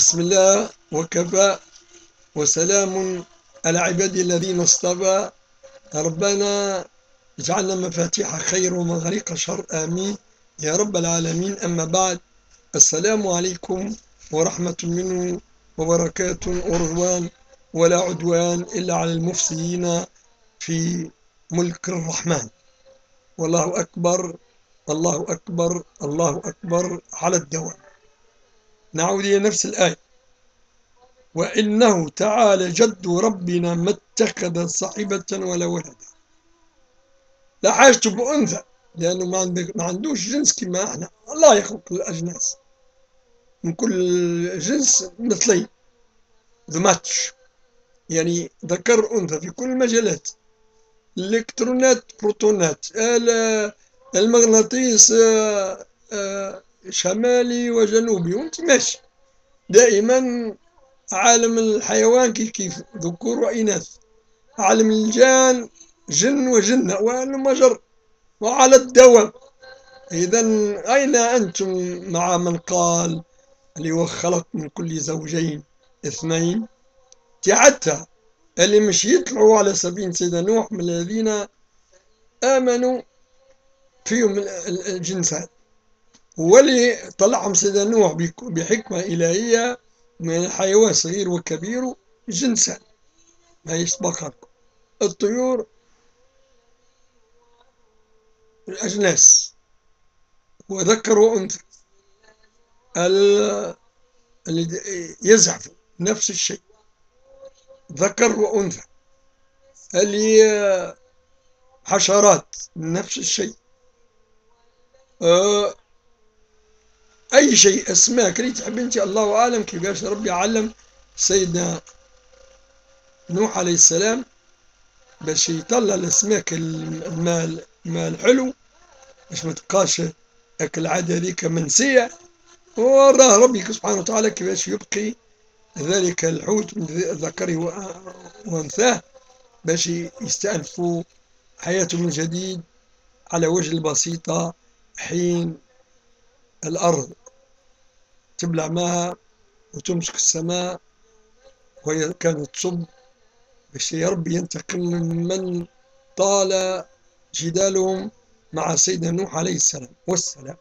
بسم الله وكفى وسلام على عبادي الذين اصطفى. ربنا اجعلنا مفاتيح خير ومغاريق شر. آمين. يا رب العالمين. أما بعد السلام عليكم ورحمة منه وبركاته. ورضوان ولا عدوان إلا على المفسدين في ملك الرحمن. والله أكبر الله أكبر الله أكبر على الدوام. نعود إلى نفس الآية. وإنه تعالى جد ربنا ما اتخذ صاحبة ولا ولدا. لا حاجته بأنثى لأنه ما, عندوش جنس كما إحنا. الله يخلق الأجناس. من كل جنس مثلين ذا ماتش يعني ذكر أنثى في كل المجالات. الإلكترونات بروتونات المغناطيس آه، آه، شمالي وجنوبي وانت ماشي. دائما عالم الحيوان كيف كيف؟ ذكور وإناث. عالم الجان جن وجنة وأنه مجر وعلى الدوام. إذا أين أنتم مع من قال اللي هو خلق من كل زوجين اثنين حتى اللي مش يطلعوا على سبيل سيدنا نوح من الذين آمنوا فيهم الجنسان واللي طلعهم سيدنا نوح بحكمة إلهية من الحيوان صغير وكبير جنسان ما يسبق الطيور الأجناس. وذكر وأنثى. اللي يزعف نفس الشيء. ذكر وأنثى. اللي حشرات نفس الشيء. أه أي شيء أسماك اللي تحب أنت الله أعلم كيفاش ربي علم سيدنا نوح عليه السلام. باش يطلع الأسماك المال المال حلو باش ما تبقاش العادة هذيك منسية. وراه ربي سبحانه وتعالى كيفاش يبقي ذلك الحوت من ذكره وأنثاه باش يستأنفوا حياتهم من جديد على وجه البسيطة حين الأرض تبلع ماء وتمسك السماء وهي كانت تصب. باش يا ربي ينتقم من طال جدالهم مع سيدنا نوح عليه السلام. والسلام.